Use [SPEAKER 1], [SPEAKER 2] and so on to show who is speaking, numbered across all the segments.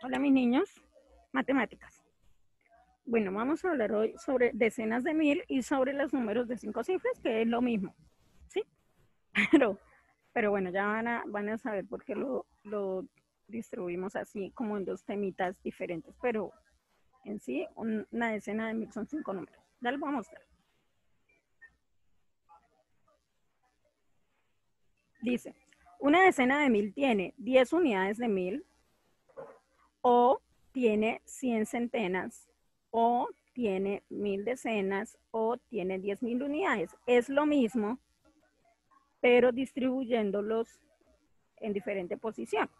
[SPEAKER 1] Hola mis niños, matemáticas. Bueno, vamos a hablar hoy sobre decenas de mil y sobre los números de cinco cifras, que es lo mismo, ¿sí? Pero, pero bueno, ya van a, van a saber por qué lo, lo distribuimos así, como en dos temitas diferentes, pero en sí una decena de mil son cinco números. Ya les voy a mostrar. Dice, una decena de mil tiene 10 unidades de mil, o tiene 100 centenas, o tiene mil decenas, o tiene 10 mil unidades. Es lo mismo, pero distribuyéndolos en diferente posición.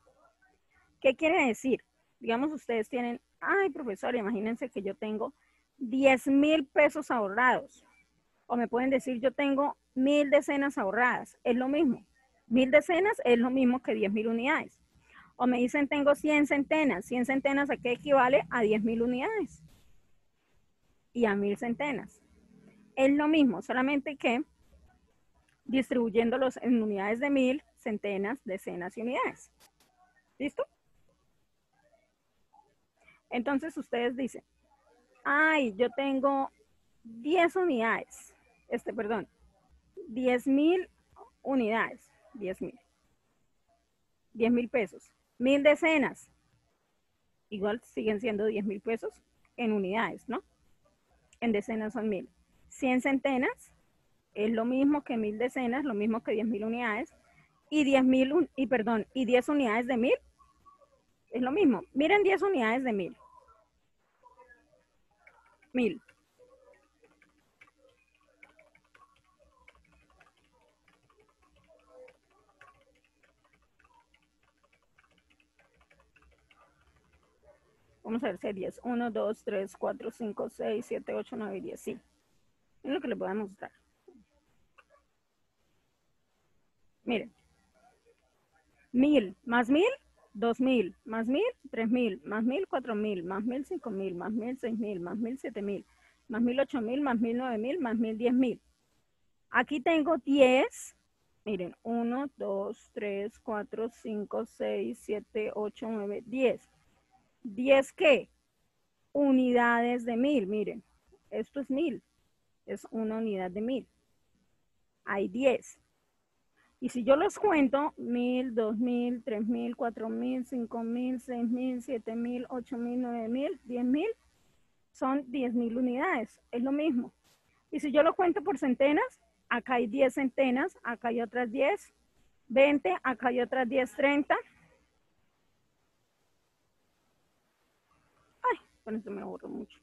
[SPEAKER 1] ¿Qué quiere decir? Digamos, ustedes tienen, ay, profesor, imagínense que yo tengo 10 mil pesos ahorrados. O me pueden decir, yo tengo mil decenas ahorradas. Es lo mismo. Mil decenas es lo mismo que 10 mil unidades. O me dicen, tengo 100 centenas. 100 centenas, ¿a qué equivale? A 10 mil unidades. Y a mil centenas. Es lo mismo, solamente que distribuyéndolos en unidades de mil, centenas, decenas y unidades. ¿Listo? Entonces ustedes dicen, ay, yo tengo 10 unidades, este, perdón, 10 mil unidades, 10 mil, 10 mil pesos, mil decenas, igual siguen siendo 10 mil pesos en unidades, ¿no? En decenas son mil. 100 centenas es lo mismo que mil decenas, lo mismo que 10 mil unidades, y 10 mil, y perdón, y 10 unidades de mil es lo mismo. Miren 10 unidades de mil. Mil. Vamos a ver 10. 1, 2, 3, 4, 5, 6, 7, 8, 9, 10. Sí. Es lo que les voy a mostrar. Miren. Mil más mil, dos mil, más mil, tres mil, más mil, cuatro mil, más mil, cinco mil, más mil, seis mil, más mil, siete mil, más mil, ocho mil, más mil, nueve mil, más mil, diez mil. Aquí tengo 10. Miren, 1, 2, 3, 4, 5, 6, 7, 8, 9, 10. 10 qué? Unidades de mil, miren. Esto es mil. Es una unidad de mil. Hay 10. Y si yo los cuento, mil, dos mil, tres mil, cuatro mil, cinco mil, seis mil, siete mil, ocho mil, nueve mil, diez mil, son diez mil unidades. Es lo mismo. Y si yo lo cuento por centenas, acá hay 10 centenas, acá hay otras 10, 20, acá hay otras 10, 30. Ay, con esto me aburro mucho.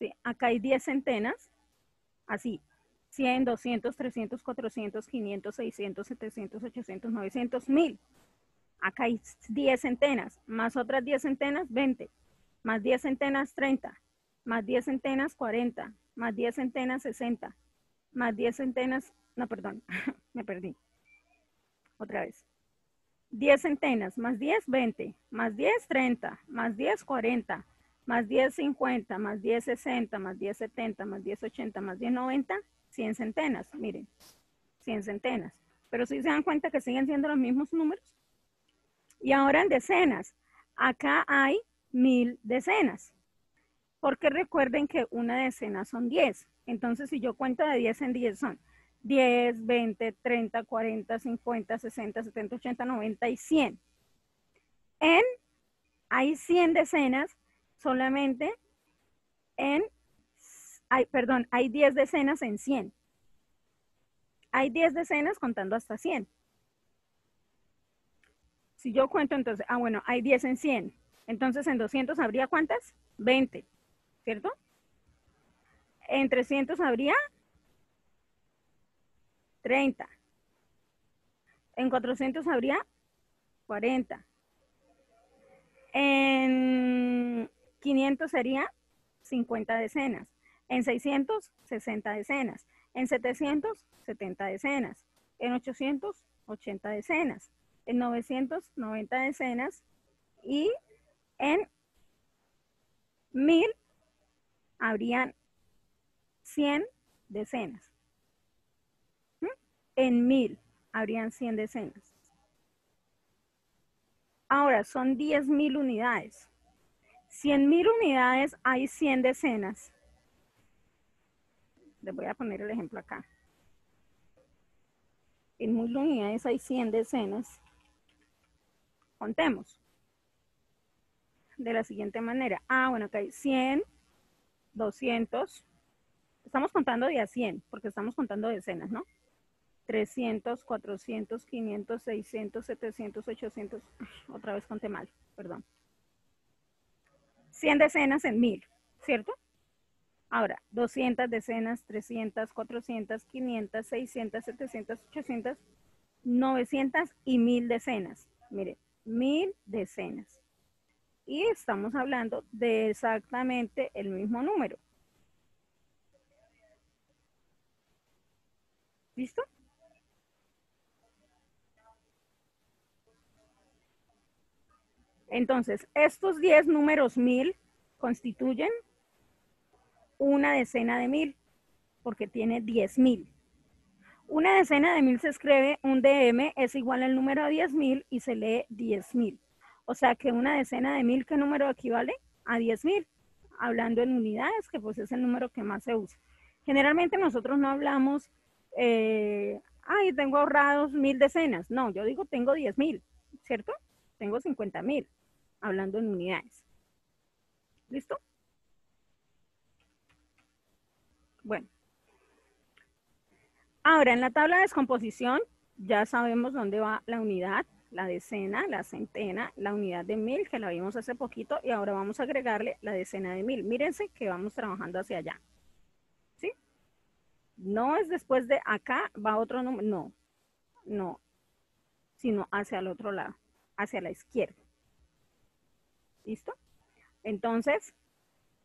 [SPEAKER 1] Sí, acá hay 10 centenas, así, 100, 200, 300, 400, 500, 600, 700, 800, 900, 1000. Acá hay 10 centenas, más otras 10 centenas, 20, más 10 centenas, 30, más 10 centenas, 40, más 10 centenas, 60, más 10 centenas, no, perdón, me perdí. Otra vez. 10 centenas, más 10, 20, más 10, 30, más 10, 40, más 10, 50, más 10, 60, más 10, 70, más 10, 80, más 10, 90, 100 centenas, miren, 100 centenas. Pero si se dan cuenta que siguen siendo los mismos números. Y ahora en decenas, acá hay mil decenas. Porque recuerden que una decena son 10. Entonces, si yo cuento de 10 en 10 son 10, 20, 30, 40, 50, 60, 70, 80, 90 y 100. En, hay 100 decenas solamente en, hay, perdón, hay 10 decenas en 100. Hay 10 decenas contando hasta 100. Si yo cuento entonces, ah bueno, hay 10 en 100. Entonces en 200 habría cuántas? 20, ¿cierto? En 300 habría 30. En 400 habría 40. En 500 sería 50 decenas. En 600, 60 decenas. En 700, 70 decenas. En 800, 80 decenas. En 900, 90 decenas. Y en 1000 habrían 100 decenas. En mil habrían 100 decenas. Ahora, son 10.000 unidades. Si en mil unidades hay 100 decenas, les voy a poner el ejemplo acá. En mil unidades hay 100 decenas. Contemos. De la siguiente manera. Ah, bueno, acá hay 100, 200. Estamos contando de a 100, porque estamos contando decenas, ¿no? 300, 400, 500, 600, 700, 800. Otra vez conté mal, perdón. 100 decenas en mil, ¿cierto? Ahora, 200 decenas, 300, 400, 500, 600, 700, 800, 900 y 1000 decenas. Mire, 1000 decenas. Y estamos hablando de exactamente el mismo número. ¿Listo? Entonces, estos 10 números 1000 constituyen una decena de mil, porque tiene 10.000. Una decena de mil se escribe, un DM es igual al número a 10.000 y se lee 10.000. O sea que una decena de mil, ¿qué número equivale? A 10.000. Hablando en unidades, que pues es el número que más se usa. Generalmente nosotros no hablamos, eh, ay, tengo ahorrados mil decenas. No, yo digo tengo 10.000, ¿cierto? Tengo 50.000, hablando en unidades. ¿Listo? Bueno. Ahora, en la tabla de descomposición ya sabemos dónde va la unidad, la decena, la centena, la unidad de mil, que la vimos hace poquito, y ahora vamos a agregarle la decena de mil. Mírense que vamos trabajando hacia allá. ¿Sí? No es después de acá, va otro número, no, no, sino hacia el otro lado, hacia la izquierda. ¿Listo? Entonces,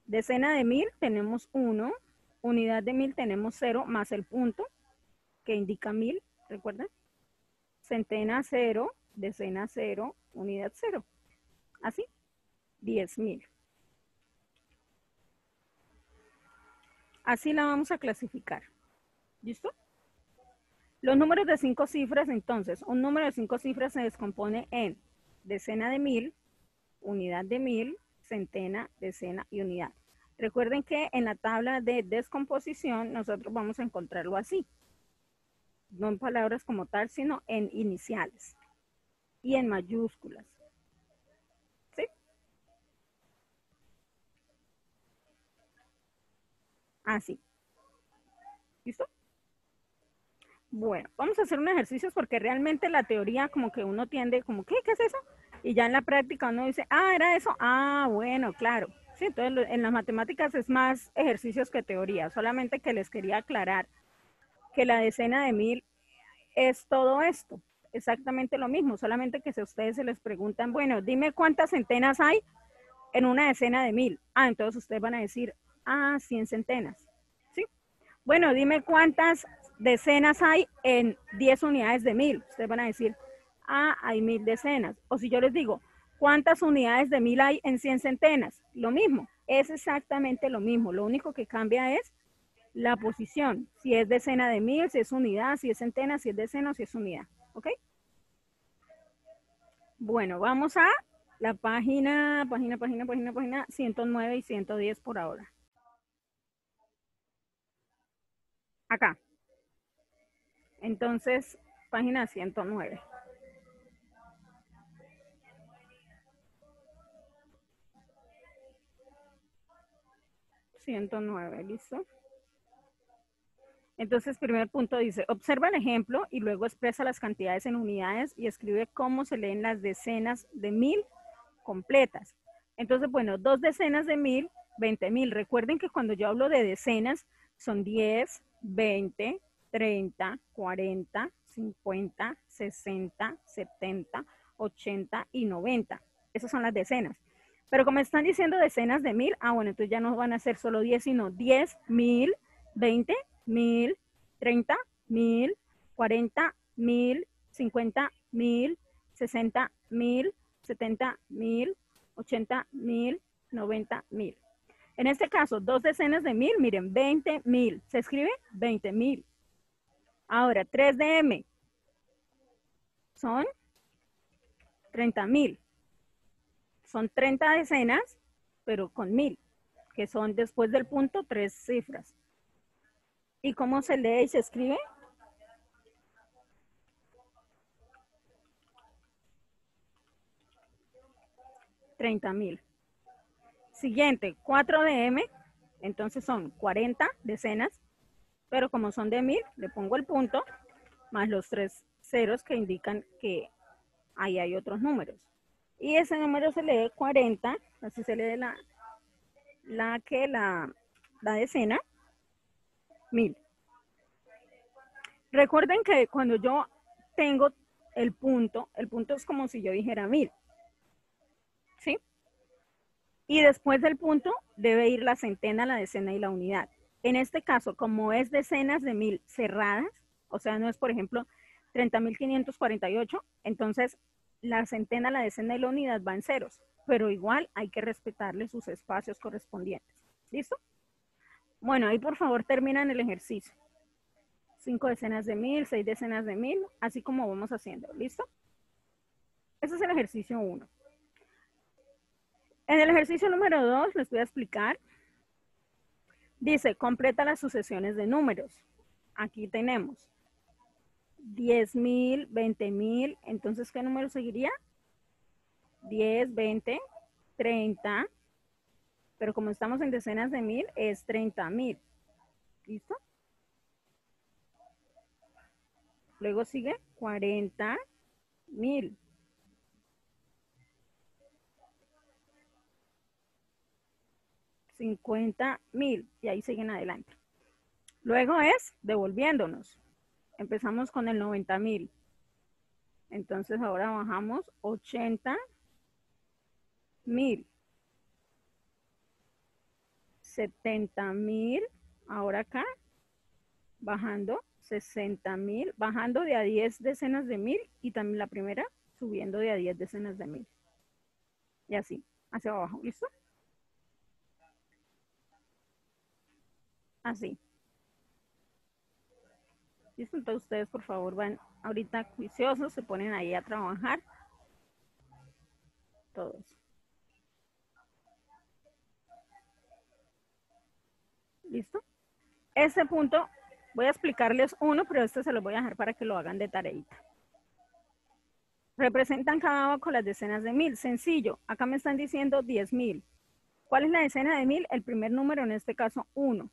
[SPEAKER 1] decena de mil tenemos uno, Unidad de mil tenemos cero más el punto que indica mil, ¿recuerdan? Centena cero, decena cero, unidad cero. Así, diez mil. Así la vamos a clasificar. ¿Listo? Los números de cinco cifras, entonces, un número de cinco cifras se descompone en decena de mil, unidad de mil, centena, decena y unidad. Recuerden que en la tabla de descomposición nosotros vamos a encontrarlo así. No en palabras como tal, sino en iniciales y en mayúsculas. ¿Sí? Así. ¿Listo? Bueno, vamos a hacer un ejercicio porque realmente la teoría como que uno tiende como, ¿qué? ¿Qué es eso? Y ya en la práctica uno dice, ah, era eso. Ah, bueno, claro. Sí, entonces en las matemáticas es más ejercicios que teoría, solamente que les quería aclarar que la decena de mil es todo esto, exactamente lo mismo, solamente que si a ustedes se les preguntan, bueno, dime cuántas centenas hay en una decena de mil. Ah, entonces ustedes van a decir, ah, 100 centenas. ¿Sí? Bueno, dime cuántas decenas hay en 10 unidades de mil. Ustedes van a decir, ah, hay mil decenas. O si yo les digo, ¿Cuántas unidades de mil hay en 100 centenas? Lo mismo, es exactamente lo mismo. Lo único que cambia es la posición. Si es decena de mil, si es unidad, si es centena, si es decena si es unidad. ¿Ok? Bueno, vamos a la página, página, página, página, página 109 y 110 por ahora. Acá. Entonces, página 109. 109, ¿listo? Entonces, primer punto dice, observa el ejemplo y luego expresa las cantidades en unidades y escribe cómo se leen las decenas de mil completas. Entonces, bueno, dos decenas de mil, 20 mil. Recuerden que cuando yo hablo de decenas, son 10, 20, 30, 40, 50, 60, 70, 80 y 90. Esas son las decenas. Pero como están diciendo decenas de mil, ah, bueno, entonces ya no van a ser solo 10, sino 10, mil, 20, mil, 30, mil, 40, mil, 50, mil, 60, mil, 70, mil, 80, mil, 90, mil. En este caso, dos decenas de mil, miren, 20 mil. ¿Se escribe? 20 mil. Ahora, 3 de M son 30 mil. Son 30 decenas, pero con mil, que son después del punto tres cifras. ¿Y cómo se lee y se escribe? Treinta mil. Siguiente, 4 de M, entonces son 40 decenas, pero como son de mil, le pongo el punto más los tres ceros que indican que ahí hay otros números. Y ese número se lee 40, así se lee la, la que la, la decena, mil. Recuerden que cuando yo tengo el punto, el punto es como si yo dijera mil. ¿Sí? Y después del punto debe ir la centena, la decena y la unidad. En este caso, como es decenas de mil cerradas, o sea, no es, por ejemplo, 30.548, entonces la centena, la decena y la unidad van ceros, pero igual hay que respetarle sus espacios correspondientes. ¿Listo? Bueno, ahí por favor terminan el ejercicio. Cinco decenas de mil, seis decenas de mil, así como vamos haciendo. ¿Listo? Ese es el ejercicio 1. En el ejercicio número 2 les voy a explicar Dice, completa las sucesiones de números. Aquí tenemos 10 mil, 20 mil. Entonces, ¿qué número seguiría? 10, 20, 30. Pero como estamos en decenas de mil, es 30 mil. ¿Listo? Luego sigue 40 mil. 50 mil y ahí siguen adelante. Luego es devolviéndonos. Empezamos con el 90 mil. Entonces ahora bajamos 80 mil. 70 mil. Ahora acá bajando 60 mil, bajando de a 10 decenas de mil y también la primera subiendo de a 10 decenas de mil. Y así, hacia abajo. ¿Listo? Así. Entonces ustedes por favor van ahorita juiciosos, se ponen ahí a trabajar. Todos. ¿Listo? Este punto voy a explicarles uno, pero este se lo voy a dejar para que lo hagan de tareita. Representan cada uno con las decenas de mil. Sencillo. Acá me están diciendo 10 mil. ¿Cuál es la decena de mil? El primer número, en este caso, 1.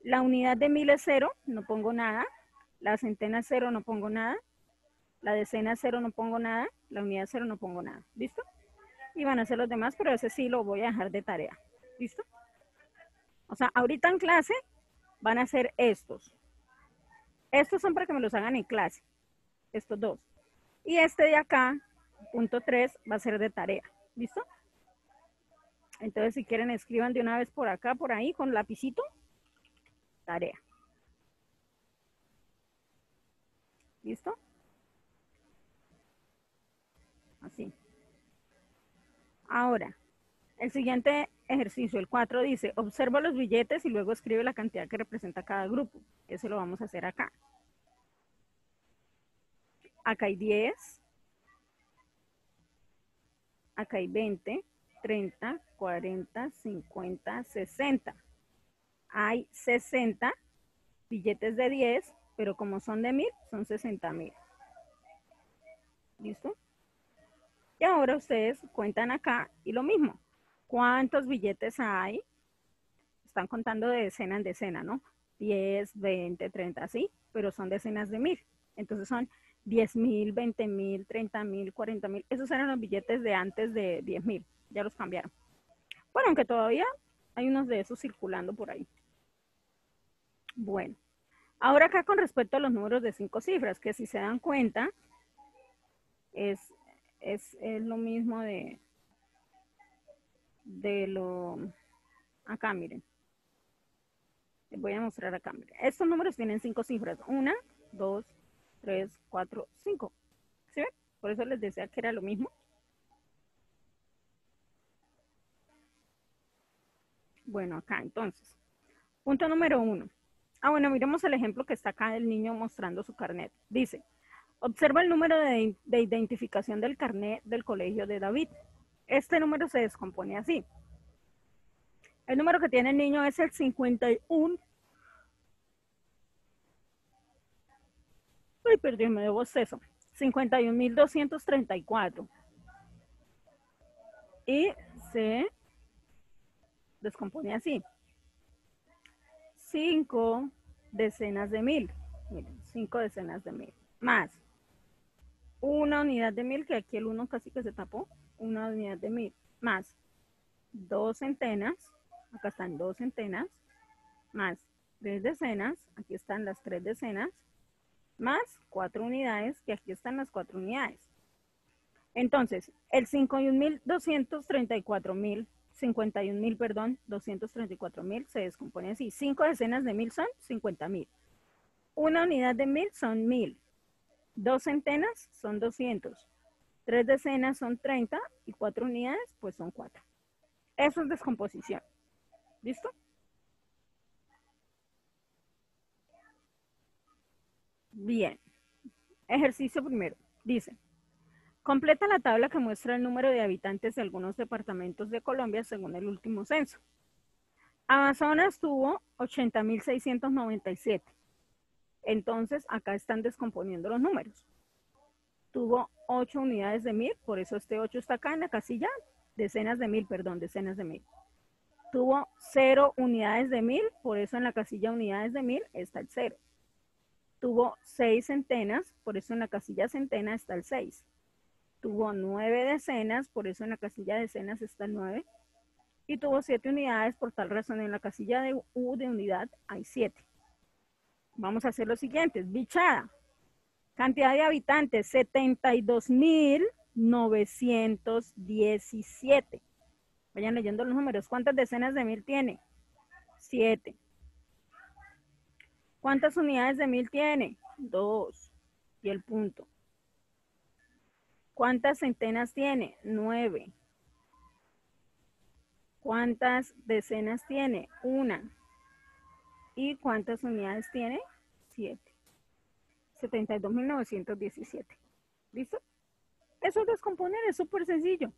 [SPEAKER 1] La unidad de mil es cero, no pongo nada. La centena cero, no pongo nada. La decena cero, no pongo nada. La unidad cero, no pongo nada. ¿Listo? Y van a hacer los demás, pero ese sí lo voy a dejar de tarea. ¿Listo? O sea, ahorita en clase van a hacer estos. Estos son para que me los hagan en clase. Estos dos. Y este de acá, punto 3, va a ser de tarea. ¿Listo? Entonces, si quieren, escriban de una vez por acá, por ahí, con lapicito tarea. ¿Listo? Así. Ahora, el siguiente ejercicio, el 4, dice, observa los billetes y luego escribe la cantidad que representa cada grupo. Eso lo vamos a hacer acá. Acá hay 10. Acá hay 20, 30, 40, 50, 60 hay 60 billetes de 10, pero como son de 1000, son 60 mil. ¿Listo? Y ahora ustedes cuentan acá y lo mismo. ¿Cuántos billetes hay? Están contando de decena en decena, ¿no? 10, 20, 30, sí, pero son decenas de mil. Entonces son 10 mil, 20 mil, 30 mil, 40 mil. Esos eran los billetes de antes de 10 mil. Ya los cambiaron. Bueno, aunque todavía hay unos de esos circulando por ahí. Bueno, ahora acá con respecto a los números de cinco cifras, que si se dan cuenta, es, es, lo mismo de, de lo, acá miren. Les voy a mostrar acá, miren. Estos números tienen cinco cifras. Una, dos, tres, cuatro, cinco. ¿Sí ven? Por eso les decía que era lo mismo. Bueno, acá entonces. Punto número uno. Ah, bueno, miremos el ejemplo que está acá del niño mostrando su carnet. Dice, observa el número de, de identificación del carnet del colegio de David. Este número se descompone así. El número que tiene el niño es el 51. Ay, perdón, me debo eso. 51.234. Y se descompone así. 5 decenas de mil. Miren, 5 decenas de mil. Más una unidad de mil, que aquí el 1 casi que se tapó. Una unidad de mil. Más dos centenas. Acá están dos centenas. Más tres decenas. Aquí están las tres decenas. Más cuatro unidades, que aquí están las cuatro unidades. Entonces, el 51.234.000 mil 51 mil, perdón, 234 mil, se descompone así. Cinco decenas de mil son 50 mil. Una unidad de mil son mil. Dos centenas son 200. Tres decenas son 30 y cuatro unidades pues son cuatro. Eso es descomposición. ¿Listo? Bien. Ejercicio primero. Dice, Completa la tabla que muestra el número de habitantes de algunos departamentos de Colombia según el último censo. Amazonas tuvo 80.697. Entonces, acá están descomponiendo los números. Tuvo 8 unidades de mil, por eso este 8 está acá en la casilla, decenas de mil, perdón, decenas de mil. Tuvo 0 unidades de mil, por eso en la casilla unidades de mil está el 0. Tuvo 6 centenas, por eso en la casilla centena está el 6 tuvo nueve decenas, por eso en la casilla de decenas está 9, y tuvo siete unidades, por tal razón en la casilla de U de unidad hay siete. Vamos a hacer lo siguiente, bichada. Cantidad de habitantes, 72.917. Vayan leyendo los números. ¿Cuántas decenas de mil tiene? Siete. ¿Cuántas unidades de mil tiene? Dos. Y el punto. ¿Cuántas centenas tiene? Nueve. ¿Cuántas decenas tiene? Una. ¿Y cuántas unidades tiene? Siete. 72.917. ¿Listo? Eso es descomponer, es súper sencillo.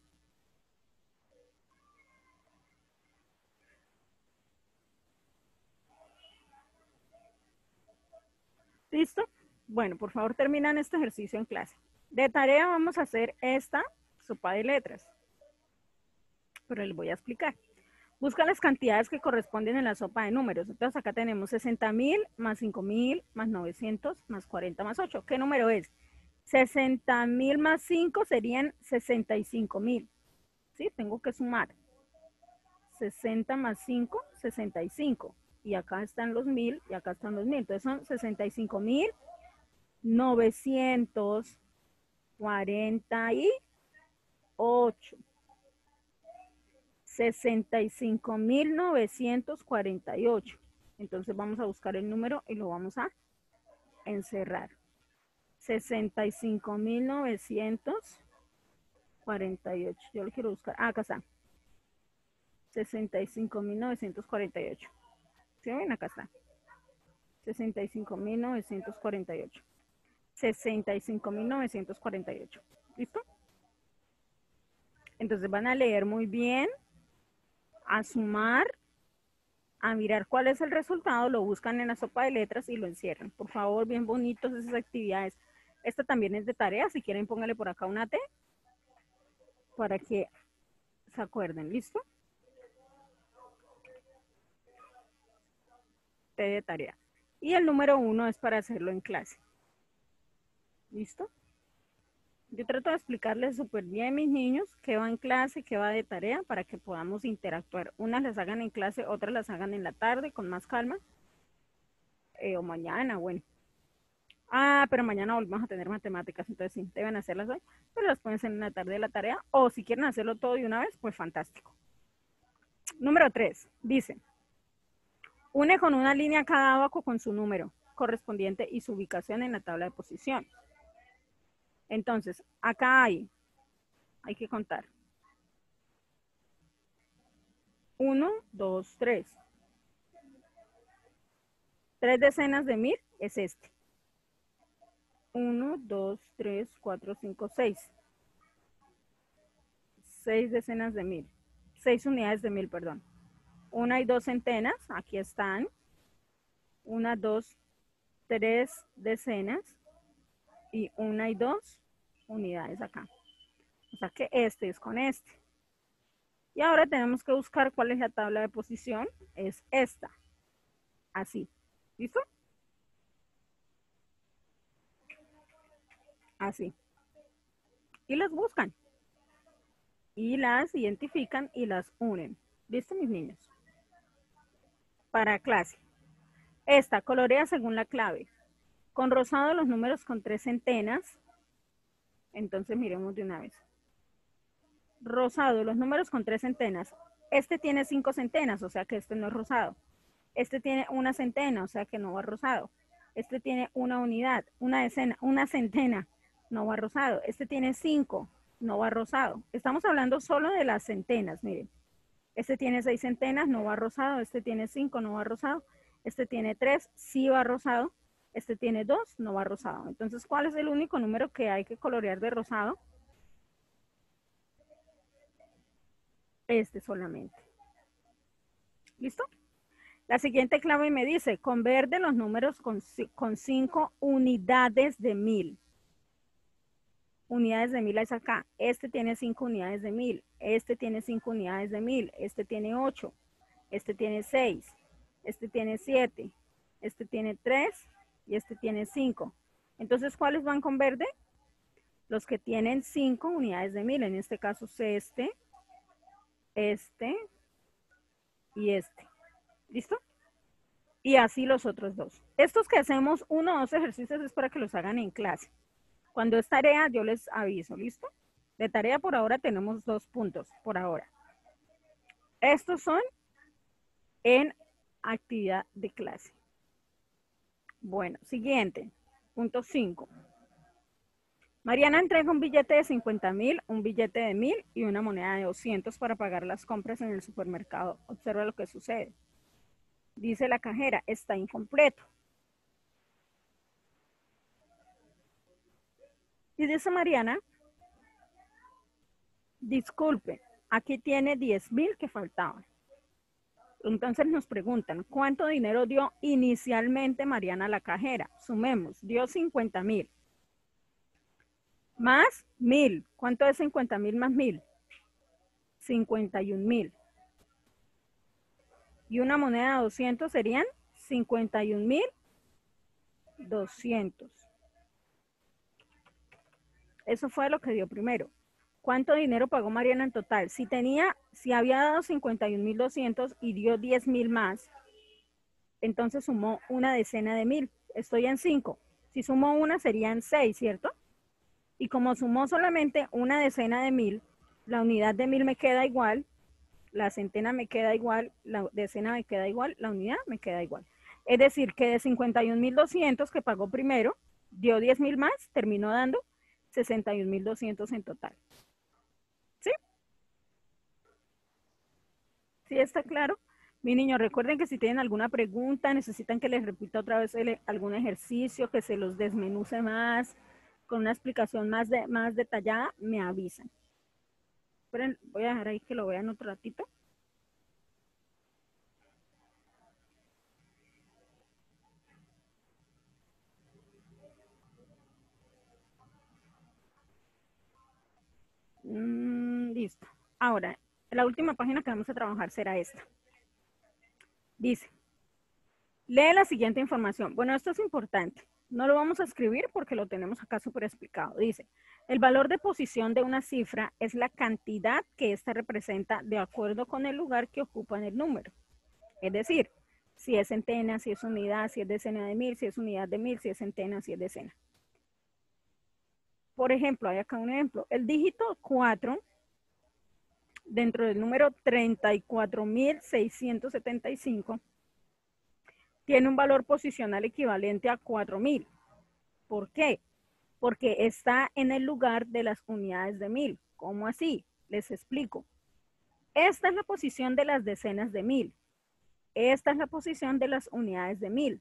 [SPEAKER 1] ¿Listo? Bueno, por favor terminan este ejercicio en clase. De tarea vamos a hacer esta sopa de letras. Pero les voy a explicar. Busca las cantidades que corresponden en la sopa de números. Entonces acá tenemos 60 mil más 5 mil más 900 más 40 más 8. ¿Qué número es? 60 mil más 5 serían 65 mil. ¿Sí? Tengo que sumar. 60 más 5, 65. Y acá están los mil y acá están los mil. Entonces son 65 mil 900 48. 65.948. Entonces vamos a buscar el número y lo vamos a encerrar. 65.948. Yo lo quiero buscar. Ah, acá está. 65.948. ¿Sí ven? Acá está. 65.948. 65.948. ¿Listo? Entonces van a leer muy bien, a sumar, a mirar cuál es el resultado, lo buscan en la sopa de letras y lo encierran. Por favor, bien bonitos esas actividades. Esta también es de tarea, si quieren póngale por acá una T para que se acuerden. ¿Listo? T de tarea. Y el número uno es para hacerlo en clase. ¿Listo? Yo trato de explicarles súper bien a mis niños qué va en clase, qué va de tarea, para que podamos interactuar. Unas las hagan en clase, otras las hagan en la tarde con más calma. Eh, o mañana, bueno. Ah, pero mañana volvemos a tener matemáticas, entonces sí, deben hacerlas hoy, pero las pueden hacer en la tarde de la tarea, o si quieren hacerlo todo de una vez, pues fantástico. Número 3, dice, une con una línea cada abaco con su número correspondiente y su ubicación en la tabla de posición. Entonces, acá hay, hay que contar. Uno, dos, tres. Tres decenas de mil es este. 1, 2, 3, 4, 5, 6. 6 decenas de mil. 6 unidades de mil, perdón. Una y dos centenas, aquí están. Una, dos, tres decenas. Y una y dos unidades acá. O sea que este es con este. Y ahora tenemos que buscar cuál es la tabla de posición. Es esta. Así. ¿Listo? Así. Y las buscan. Y las identifican y las unen. ¿Listo, mis niños? Para clase. Esta, colorea según la clave. Con rosado los números con tres centenas. Entonces miremos de una vez. Rosado, los números con tres centenas. Este tiene cinco centenas, o sea que este no es rosado. Este tiene una centena, o sea que no va rosado. Este tiene una unidad, una decena, una centena, no va rosado. Este tiene cinco, no va rosado. Estamos hablando solo de las centenas, miren. Este tiene seis centenas, no va rosado. Este tiene cinco, no va rosado. Este tiene tres, sí va rosado. Este tiene dos, no va rosado. Entonces, ¿cuál es el único número que hay que colorear de rosado? Este solamente. ¿Listo? La siguiente clave me dice, converde los números con, con cinco unidades de mil. Unidades de mil es acá. Este tiene cinco unidades de mil. Este tiene cinco unidades de mil. Este tiene ocho. Este tiene seis. Este tiene siete. Este tiene tres. Y este tiene cinco. Entonces, ¿cuáles van con verde? Los que tienen cinco unidades de mil. En este caso es este, este y este. ¿Listo? Y así los otros dos. Estos que hacemos uno o dos ejercicios es para que los hagan en clase. Cuando es tarea, yo les aviso, ¿listo? De tarea por ahora tenemos dos puntos, por ahora. Estos son en actividad de clase. Bueno, siguiente, punto 5. Mariana entrega un billete de 50 mil, un billete de mil y una moneda de 200 para pagar las compras en el supermercado. Observa lo que sucede. Dice la cajera, está incompleto. Y dice Mariana, disculpe, aquí tiene 10 mil que faltaban. Entonces nos preguntan, ¿cuánto dinero dio inicialmente Mariana a la cajera? Sumemos, dio 50 mil. Más mil. ¿Cuánto es 50 mil más mil? 51 mil y una moneda de 200 serían 51,200. Eso fue lo que dio primero. ¿Cuánto dinero pagó Mariana en total? Si tenía, si había dado 51,200 y dio 10,000 más, entonces sumó una decena de mil. Estoy en 5. Si sumo una serían 6, ¿cierto? Y como sumó solamente una decena de mil, la unidad de mil me queda igual, la centena me queda igual, la decena me queda igual, la unidad me queda igual. Es decir, que de 51.200 que pagó primero, dio 10.000 más, terminó dando 61.200 en total. ¿Sí? ¿Sí está claro? Mi niño, recuerden que si tienen alguna pregunta, necesitan que les repita otra vez algún ejercicio, que se los desmenuce más, con una explicación más, más detallada, me avisan. Esperen, voy a dejar ahí que lo vean otro ratito. Mm, listo. Ahora, la última página que vamos a trabajar será esta. Dice, lee la siguiente información. Bueno, esto es importante. No lo vamos a escribir porque lo tenemos acá súper explicado. Dice, el valor de posición de una cifra es la cantidad que ésta representa de acuerdo con el lugar que ocupa en el número. Es decir, si es centena, si es unidad, si es decena de mil, si es unidad de mil, si es centena, si es decena. Por ejemplo, hay acá un ejemplo. El dígito 4 dentro del número 34.675 tiene un valor posicional equivalente a 4000. ¿Por qué? Porque está en el lugar de las unidades de mil. ¿Cómo así? Les explico. Esta es la posición de las decenas de mil. Esta es la posición de las unidades de mil.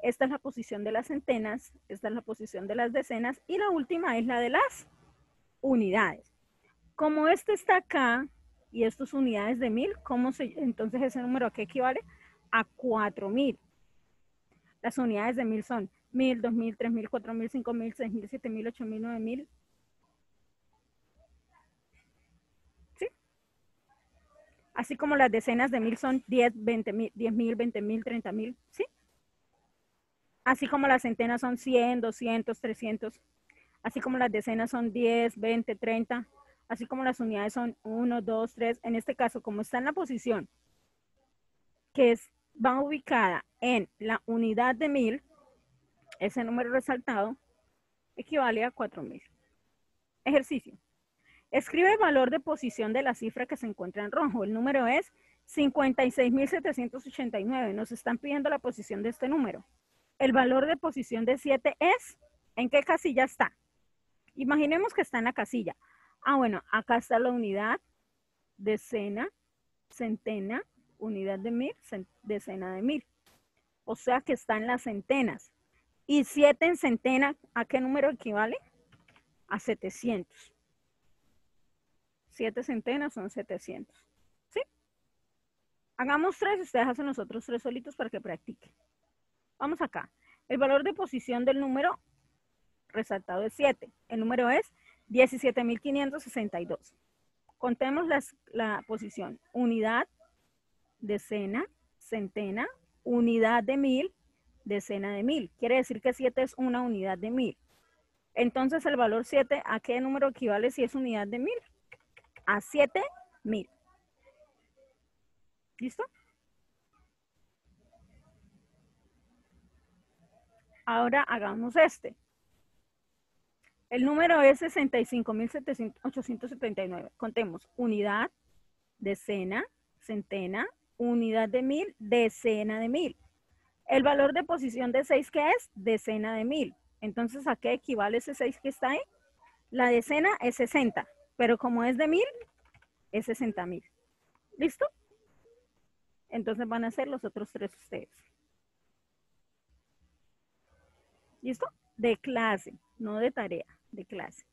[SPEAKER 1] esta es la posición de las centenas, esta es la posición de las decenas y la última es la de las unidades. Como este está acá y estas unidades de mil, ¿cómo se, entonces ese número aquí equivale a 4000. Las unidades de mil son mil, dos mil, tres mil, cuatro mil, cinco mil, seis mil, siete mil, ocho mil, nueve mil. ¿Sí? Así como las decenas de mil son 10, 20 mil, 10 mil, 20 mil, 30 mil. ¿Sí? Así como las centenas son 100, 200, 300. Así como las decenas son 10, 20, 30. Así como las unidades son 1, 2, 3. En este caso, como está en la posición que es, va ubicada en la unidad de mil, ese número resaltado equivale a 4000. Ejercicio. Escribe el valor de posición de la cifra que se encuentra en rojo. El número es 56.789. Nos están pidiendo la posición de este número. El valor de posición de 7 es, ¿en qué casilla está? Imaginemos que está en la casilla. Ah, bueno, acá está la unidad, decena, centena, unidad de mil, decena de mil. O sea que está en las centenas. Y 7 en centena, ¿a qué número equivale? A 700. 7 centenas son 700. ¿Sí? Hagamos tres, ustedes hacen los otros tres solitos para que practiquen. Vamos acá. El valor de posición del número resaltado es 7. El número es 17.562. Contemos las, la posición. Unidad, decena, centena, unidad de mil, decena de mil. Quiere decir que 7 es una unidad de mil. Entonces el valor 7, ¿a qué número equivale si es unidad de mil? A 7 mil. ¿Listo? Ahora hagamos este. El número es 65.879. Contemos unidad, decena, centena, unidad de mil, decena de mil. El valor de posición de 6, ¿qué es? Decena de mil. Entonces, ¿a qué equivale ese 6 que está ahí? La decena es 60, pero como es de mil, es 60 mil. ¿Listo? Entonces van a ser los otros tres ustedes. ¿Listo? De clase, no de tarea, de clase.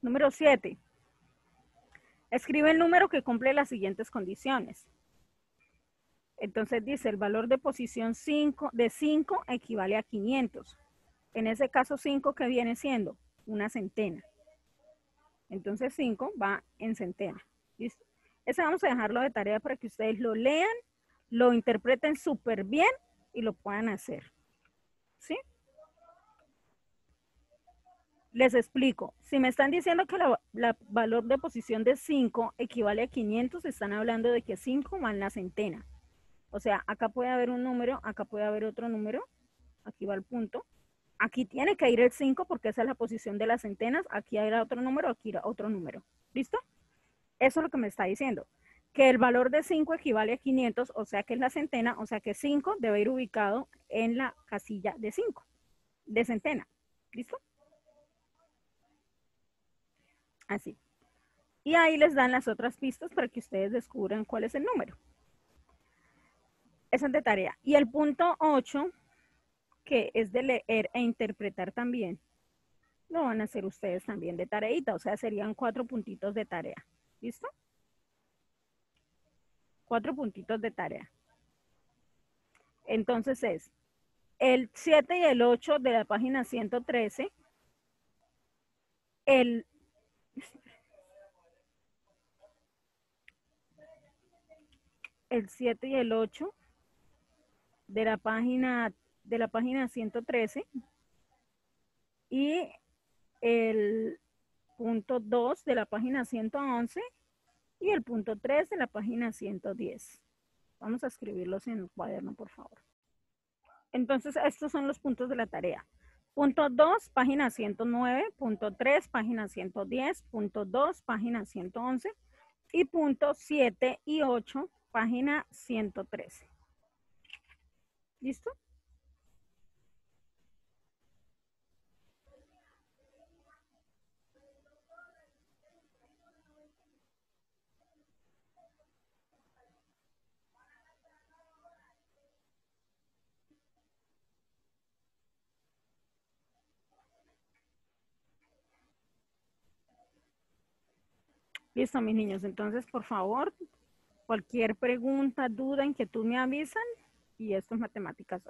[SPEAKER 1] Número 7. Escribe el número que cumple las siguientes condiciones. Entonces dice, el valor de posición 5 de 5 equivale a 500. En ese caso 5, ¿qué viene siendo? Una centena. Entonces 5 va en centena. ¿Listo? Ese vamos a dejarlo de tarea para que ustedes lo lean, lo interpreten súper bien y lo puedan hacer. ¿Sí? Les explico. Si me están diciendo que la, valor de posición de 5 equivale a 500, están hablando de que 5 va en la centena. O sea, acá puede haber un número, acá puede haber otro número. Aquí va el punto. Aquí tiene que ir el 5 porque esa es la posición de las centenas. Aquí hay otro número, aquí irá otro número. ¿Listo? Eso es lo que me está diciendo. Que el valor de 5 equivale a 500, o sea que es la centena, o sea que 5 debe ir ubicado en la casilla de 5, de centena. ¿Listo? Así. Y ahí les dan las otras pistas para que ustedes descubran cuál es el número. Esa es de tarea. Y el punto 8, que es de leer e interpretar también, lo van a hacer ustedes también de tareita. O sea, serían cuatro puntitos de tarea. ¿Listo? Cuatro puntitos de tarea. Entonces es el 7 y el 8 de la página 113, el el 7 y el 8 de la página de la página 113 y el punto 2 de la página 111 y el punto 3 de la página 110. Vamos a escribirlos en el cuaderno, por favor. Entonces, estos son los puntos de la tarea. Punto 2, página 109. Punto 3, página 110. Punto 2, página 111. Y punto 7 y 8, página 113. ¿Listo? Listo, mis niños. Entonces, por favor, cualquier pregunta, duda, inquietud me avisan y esto es matemáticas.